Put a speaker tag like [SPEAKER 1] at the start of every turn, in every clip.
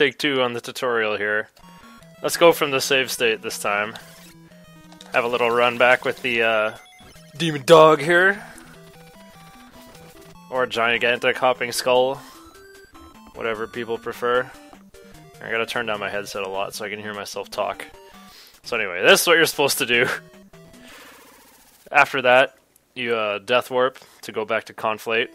[SPEAKER 1] take two on the tutorial here. Let's go from the save state this time. Have a little run back with the uh, demon dog here. Or gigantic hopping skull. Whatever people prefer. I gotta turn down my headset a lot so I can hear myself talk. So anyway, this is what you're supposed to do. After that, you uh, death warp to go back to Conflate.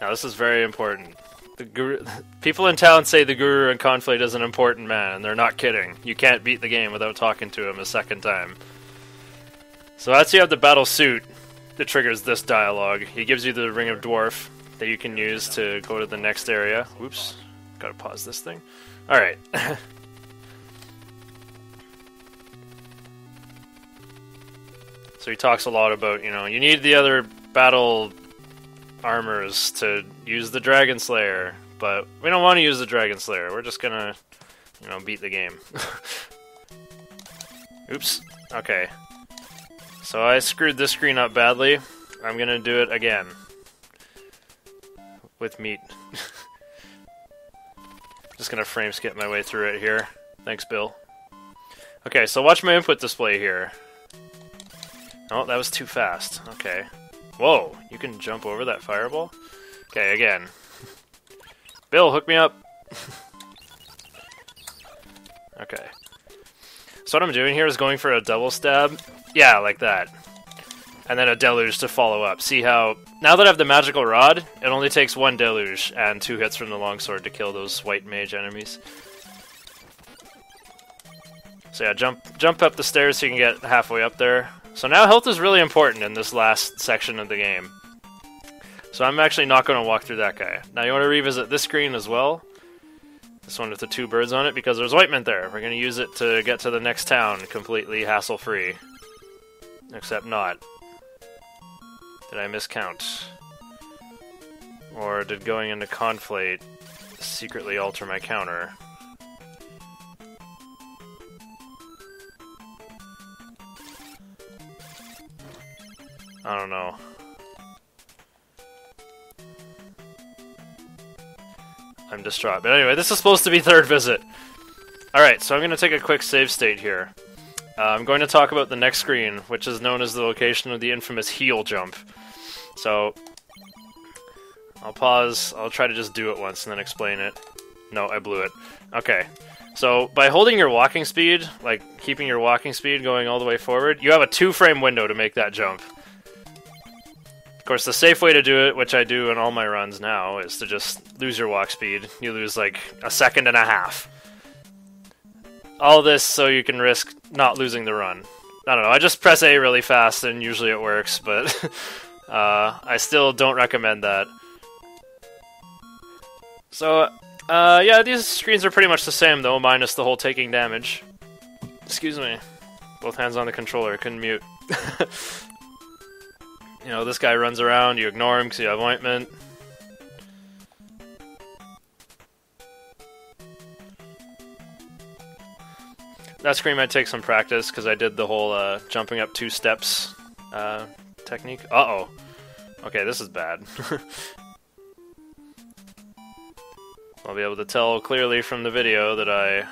[SPEAKER 1] Now this is very important. The guru, people in town say the Guru in Conflate is an important man, and they're not kidding. You can't beat the game without talking to him a second time. So as you have the battle suit, that triggers this dialogue. He gives you the Ring of Dwarf that you can use to go to the next area. Oops, gotta pause this thing. Alright. so he talks a lot about, you know, you need the other battle armors to use the Dragon Slayer, but we don't want to use the Dragon Slayer. We're just gonna, you know, beat the game. Oops. Okay. So I screwed this screen up badly. I'm gonna do it again. With meat. Just gonna frame skip my way through it here. Thanks, Bill. Okay, so watch my input display here. Oh, that was too fast. Okay. Whoa, you can jump over that fireball? Okay, again. Bill, hook me up! okay. So what I'm doing here is going for a double stab. Yeah, like that. And then a deluge to follow up. See how... Now that I have the magical rod, it only takes one deluge and two hits from the longsword to kill those white mage enemies. So yeah, jump jump up the stairs so you can get halfway up there. So now health is really important in this last section of the game. So I'm actually not going to walk through that guy. Now you want to revisit this screen as well. This one with the two birds on it because there's ointment there. We're going to use it to get to the next town completely hassle-free. Except not. Did I miscount? Or did going into Conflate secretly alter my counter? I don't know. I'm distraught. But anyway, this is supposed to be third visit. Alright, so I'm going to take a quick save state here. Uh, I'm going to talk about the next screen, which is known as the location of the infamous heel jump. So, I'll pause, I'll try to just do it once and then explain it. No, I blew it. Okay, so by holding your walking speed, like keeping your walking speed going all the way forward, you have a two frame window to make that jump. Of course, the safe way to do it, which I do in all my runs now, is to just lose your walk speed. You lose like a second and a half. All this so you can risk not losing the run. I don't know, I just press A really fast and usually it works, but uh, I still don't recommend that. So, uh, yeah, these screens are pretty much the same though, minus the whole taking damage. Excuse me. Both hands on the controller, couldn't mute. You know, this guy runs around, you ignore him because you have ointment. That screen might take some practice because I did the whole uh, jumping up two steps uh, technique. Uh-oh. Okay, this is bad. I'll be able to tell clearly from the video that I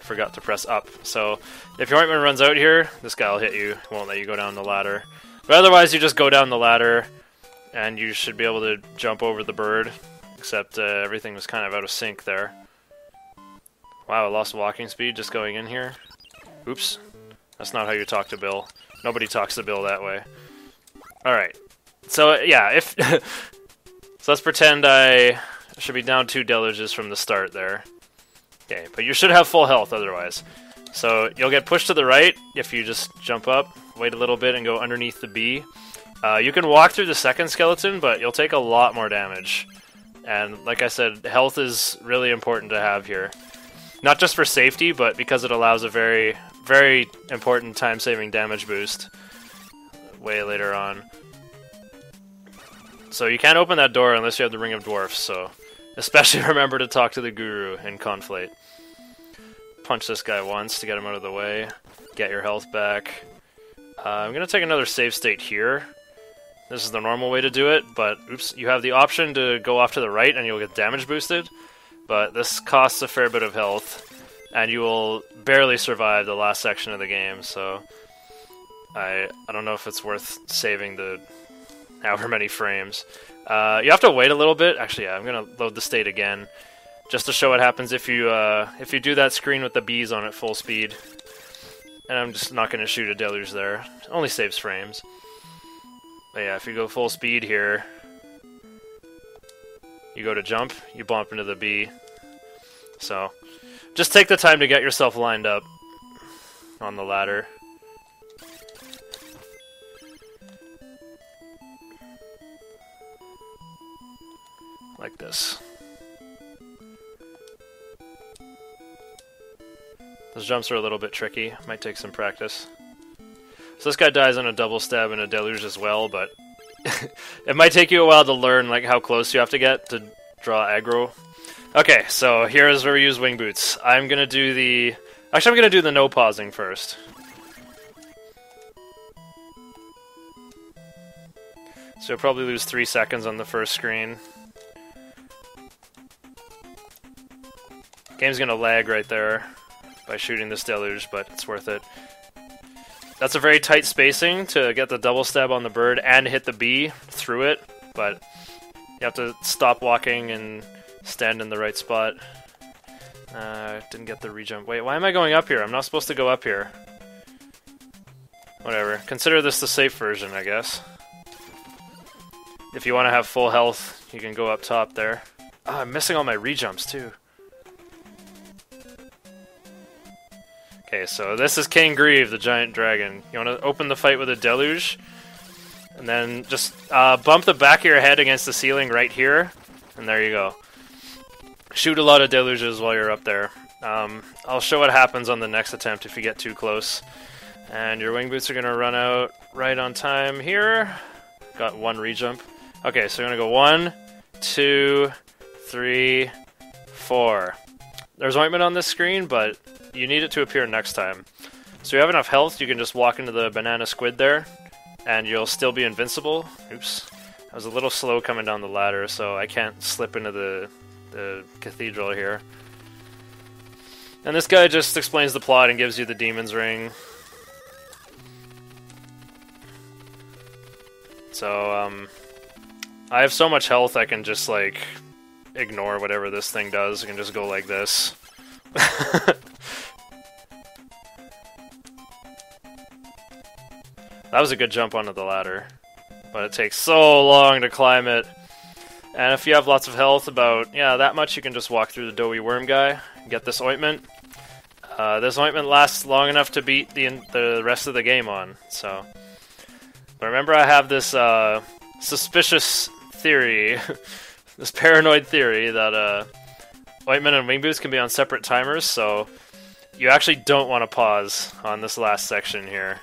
[SPEAKER 1] forgot to press up. So, if your ointment runs out here, this guy will hit you. Won't let you go down the ladder. But otherwise, you just go down the ladder, and you should be able to jump over the bird. Except uh, everything was kind of out of sync there. Wow, I lost walking speed just going in here. Oops. That's not how you talk to Bill. Nobody talks to Bill that way. Alright. So, yeah, if... so let's pretend I should be down two deluges from the start there. Okay, but you should have full health otherwise. So you'll get pushed to the right if you just jump up, wait a little bit, and go underneath the B. Uh, you can walk through the second skeleton, but you'll take a lot more damage. And like I said, health is really important to have here. Not just for safety, but because it allows a very, very important time-saving damage boost way later on. So you can't open that door unless you have the Ring of Dwarfs, so especially remember to talk to the Guru in Conflate punch this guy once to get him out of the way. Get your health back. Uh, I'm going to take another save state here. This is the normal way to do it, but oops, you have the option to go off to the right and you'll get damage boosted. But this costs a fair bit of health, and you will barely survive the last section of the game, so I I don't know if it's worth saving the however many frames. Uh, you have to wait a little bit. Actually, yeah, I'm gonna load the state again, just to show what happens if you uh, if you do that screen with the bees on at full speed. And I'm just not gonna shoot a deluge there. Only saves frames. But yeah, if you go full speed here, you go to jump, you bump into the bee. So, just take the time to get yourself lined up on the ladder. Like this. Those jumps are a little bit tricky, might take some practice. So this guy dies on a double stab and a deluge as well, but it might take you a while to learn like how close you have to get to draw aggro. Okay, so here's where we use wing boots. I'm gonna do the... Actually, I'm gonna do the no pausing first. So you'll probably lose three seconds on the first screen. Game's gonna lag right there by shooting this deluge, but it's worth it. That's a very tight spacing to get the double stab on the bird and hit the bee through it, but you have to stop walking and stand in the right spot. Uh, didn't get the rejump. Wait, why am I going up here? I'm not supposed to go up here. Whatever. Consider this the safe version, I guess. If you want to have full health, you can go up top there. Oh, I'm missing all my rejumps, too. Okay, so this is King Grieve, the giant dragon. You want to open the fight with a deluge, and then just uh, bump the back of your head against the ceiling right here, and there you go. Shoot a lot of deluges while you're up there. Um, I'll show what happens on the next attempt if you get too close. And your wing boots are going to run out right on time here. Got one rejump. Okay, so going to go one, two, three, four. There's ointment on this screen, but you need it to appear next time. So you have enough health, you can just walk into the banana squid there, and you'll still be invincible. Oops. I was a little slow coming down the ladder, so I can't slip into the, the cathedral here. And this guy just explains the plot and gives you the demon's ring. So, um, I have so much health I can just, like, ignore whatever this thing does. I can just go like this. That was a good jump onto the ladder. But it takes so long to climb it. And if you have lots of health, about, yeah, that much, you can just walk through the doughy worm guy, get this ointment. Uh, this ointment lasts long enough to beat the, the rest of the game on, so... But remember I have this, uh, suspicious theory, this paranoid theory that, uh, ointment and wing boots can be on separate timers, so you actually don't want to pause on this last section here.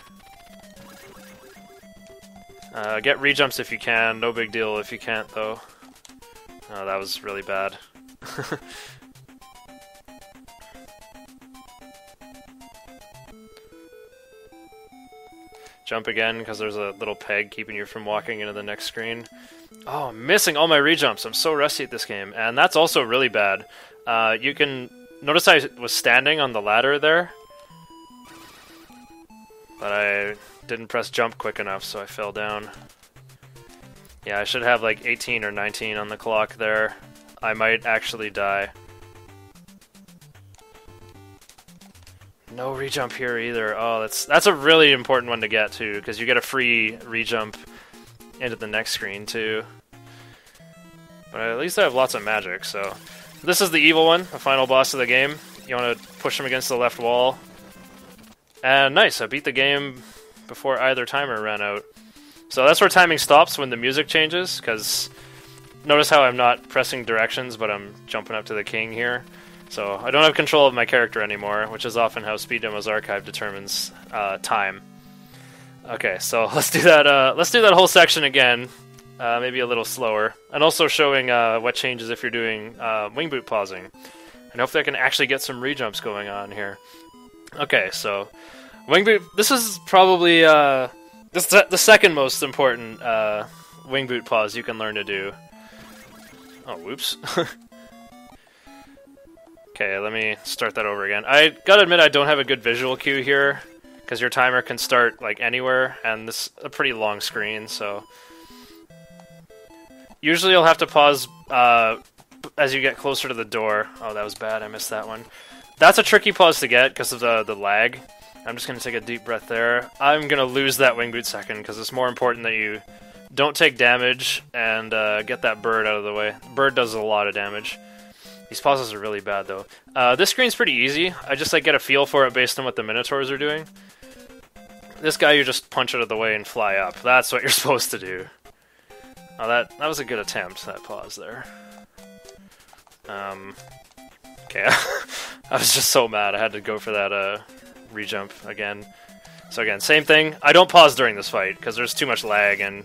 [SPEAKER 1] Uh, get rejumps if you can, no big deal if you can't though. Oh, that was really bad. Jump again, because there's a little peg keeping you from walking into the next screen. Oh, I'm missing all my rejumps. I'm so rusty at this game. And that's also really bad. Uh, you can... Notice I was standing on the ladder there. But I didn't press jump quick enough, so I fell down. Yeah, I should have like 18 or 19 on the clock there. I might actually die. No rejump here either. Oh, that's that's a really important one to get to, because you get a free rejump into the next screen too. But at least I have lots of magic, so... This is the evil one, the final boss of the game. You want to push him against the left wall. And nice, I beat the game before either timer ran out. So that's where timing stops when the music changes, because notice how I'm not pressing directions, but I'm jumping up to the king here. So I don't have control of my character anymore, which is often how Speed Demo's Archive determines uh, time. Okay, so let's do that. Uh, let's do that whole section again, uh, maybe a little slower, and also showing uh, what changes if you're doing uh, wing boot pausing, and hopefully I can actually get some rejumps going on here. Okay, so Wing boot. This is probably uh, the second most important uh, wing boot pause you can learn to do. Oh, whoops. okay, let me start that over again. I gotta admit I don't have a good visual cue here, because your timer can start like anywhere, and this is a pretty long screen, so... Usually you'll have to pause uh, as you get closer to the door. Oh, that was bad. I missed that one. That's a tricky pause to get because of the, the lag. I'm just going to take a deep breath there. I'm going to lose that wing boot second because it's more important that you don't take damage and uh, get that bird out of the way. Bird does a lot of damage. These pauses are really bad though. Uh, this screen's pretty easy. I just like get a feel for it based on what the Minotaurs are doing. This guy you just punch out of the way and fly up. That's what you're supposed to do. Oh, that that was a good attempt. That pause there. Um, okay, I was just so mad. I had to go for that uh, rejump again. So again, same thing. I don't pause during this fight because there's too much lag, and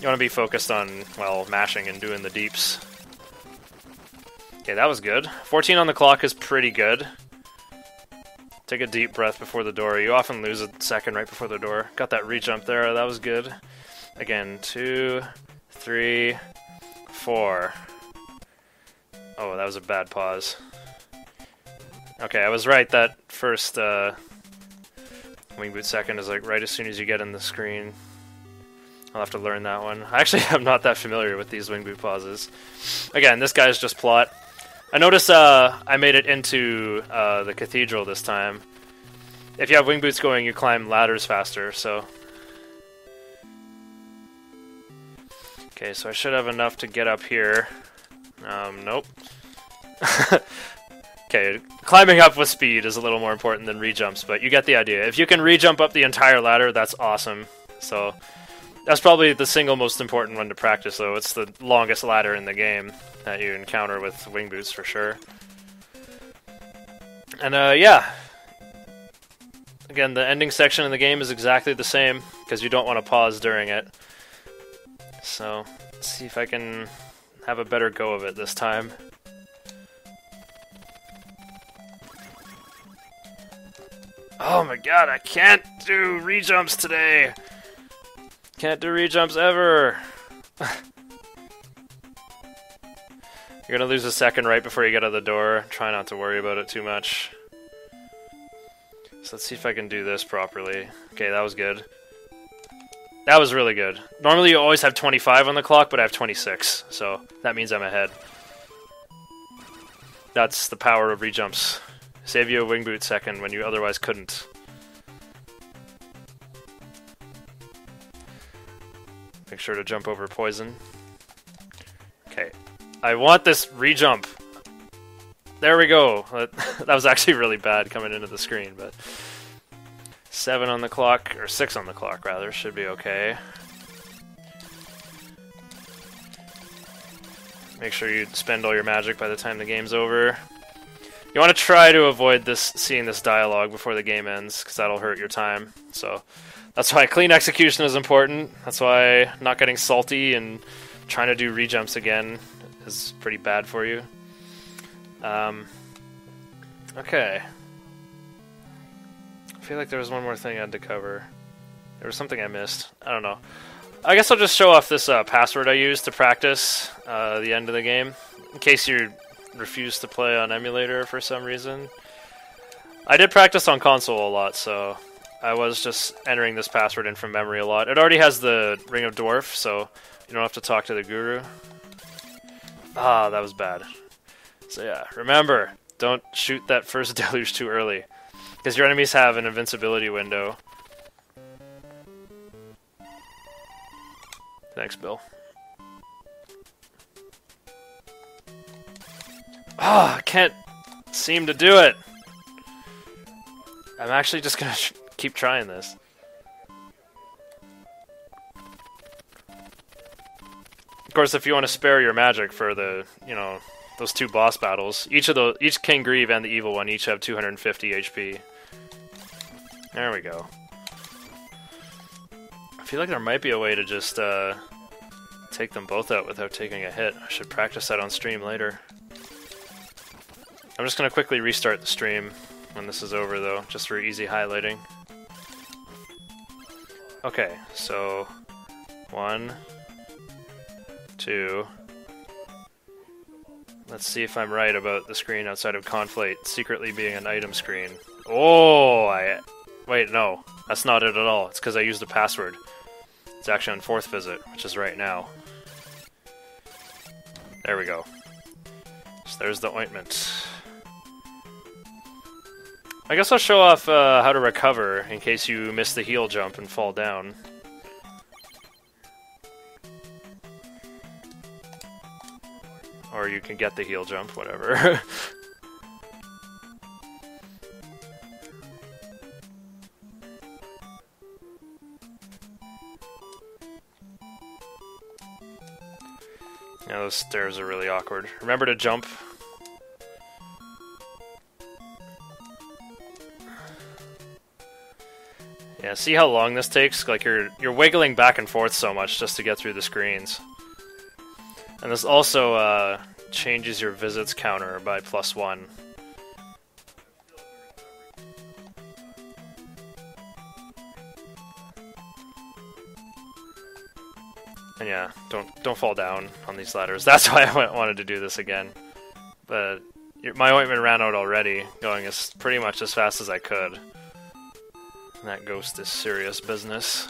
[SPEAKER 1] you want to be focused on well mashing and doing the deeps. Okay, that was good. 14 on the clock is pretty good. Take a deep breath before the door. You often lose a second right before the door. Got that rejump there. That was good. Again, two, three, four. Oh, that was a bad pause. Okay, I was right. That first uh, wing boot second is like right as soon as you get in the screen. I'll have to learn that one. Actually, I'm not that familiar with these wing boot pauses. Again, this guy's just plot. I notice uh, I made it into uh, the cathedral this time. If you have wing boots going, you climb ladders faster, so... Okay, so I should have enough to get up here. Um, nope. okay, climbing up with speed is a little more important than rejumps, but you get the idea. If you can rejump up the entire ladder, that's awesome. So, that's probably the single most important one to practice, though. It's the longest ladder in the game that you encounter with wing boots for sure. And uh, yeah, again, the ending section in the game is exactly the same because you don't want to pause during it. So, let's see if I can have a better go of it this time. Oh my god, I can't do rejumps today! Can't do rejumps ever! You're gonna lose a second right before you get out of the door. Try not to worry about it too much. So let's see if I can do this properly. Okay, that was good. That was really good. Normally you always have 25 on the clock, but I have 26, so that means I'm ahead. That's the power of rejumps. Save you a wing boot second when you otherwise couldn't. Make sure to jump over poison. Okay. I want this rejump. There we go. that was actually really bad coming into the screen, but... Seven on the clock, or six on the clock, rather, should be okay. Make sure you spend all your magic by the time the game's over. You want to try to avoid this seeing this dialogue before the game ends, because that'll hurt your time. So that's why clean execution is important. That's why not getting salty and trying to do rejumps again is pretty bad for you. Um, okay. I feel like there was one more thing I had to cover. There was something I missed. I don't know. I guess I'll just show off this uh, password I used to practice uh, the end of the game, in case you refuse to play on emulator for some reason. I did practice on console a lot, so I was just entering this password in from memory a lot. It already has the Ring of Dwarf, so you don't have to talk to the guru. Ah, that was bad. So yeah, remember, don't shoot that first deluge too early. Because your enemies have an invincibility window. Thanks, Bill. Ah, oh, I can't seem to do it. I'm actually just gonna keep trying this. Of course, if you want to spare your magic for the, you know, those two boss battles, each of the each King Grieve and the evil one each have 250 HP. There we go. I feel like there might be a way to just uh, take them both out without taking a hit. I should practice that on stream later. I'm just going to quickly restart the stream when this is over though, just for easy highlighting. Okay, so one, Two... Let's see if I'm right about the screen outside of Conflate secretly being an item screen. Oh, I... Wait, no. That's not it at all. It's because I used a password. It's actually on fourth visit, which is right now. There we go. So there's the ointment. I guess I'll show off uh, how to recover in case you miss the heel jump and fall down. Or you can get the heel jump, whatever. Yeah, those stairs are really awkward. Remember to jump. Yeah, see how long this takes? Like you're you're wiggling back and forth so much just to get through the screens. And this also uh, changes your visits counter by plus one. And yeah, don't don't fall down on these ladders. That's why I wanted to do this again. But my ointment ran out already, going as pretty much as fast as I could. That ghost is serious business.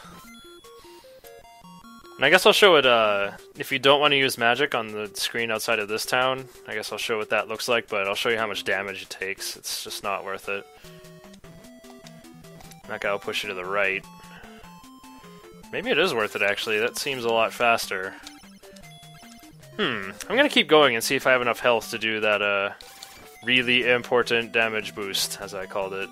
[SPEAKER 1] And I guess I'll show it, uh, if you don't want to use magic on the screen outside of this town, I guess I'll show what that looks like, but I'll show you how much damage it takes. It's just not worth it. That guy will push you to the right. Maybe it is worth it, actually. That seems a lot faster. Hmm. I'm gonna keep going and see if I have enough health to do that, uh, really important damage boost, as I called it.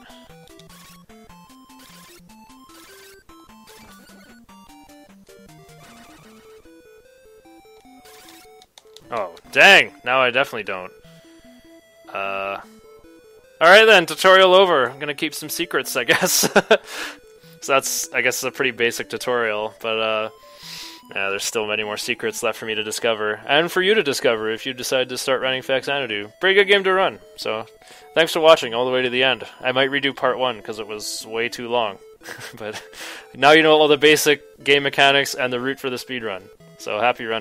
[SPEAKER 1] Oh, dang! Now I definitely don't. Uh... Alright then, tutorial over. I'm gonna keep some secrets, I guess. So that's, I guess, a pretty basic tutorial, but uh, yeah, there's still many more secrets left for me to discover, and for you to discover if you decide to start running Faxanadu. Pretty good game to run, so thanks for watching all the way to the end. I might redo part one, because it was way too long. but now you know all the basic game mechanics and the route for the speed run. So happy running.